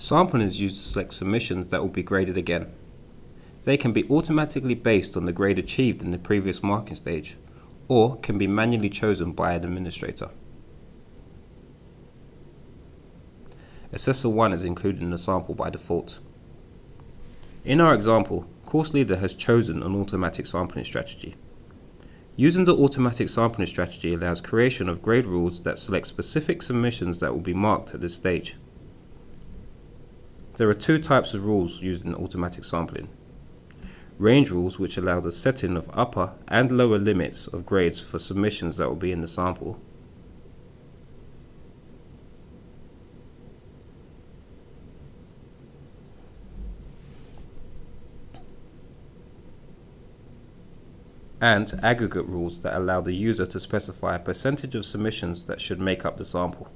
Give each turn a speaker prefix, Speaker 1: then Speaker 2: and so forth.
Speaker 1: Sampling is used to select submissions that will be graded again. They can be automatically based on the grade achieved in the previous marking stage, or can be manually chosen by an administrator. Assessor 1 is included in the sample by default. In our example, course leader has chosen an automatic sampling strategy. Using the automatic sampling strategy allows creation of grade rules that select specific submissions that will be marked at this stage. There are two types of rules used in automatic sampling. Range rules which allow the setting of upper and lower limits of grades for submissions that will be in the sample. and aggregate rules that allow the user to specify a percentage of submissions that should make up the sample.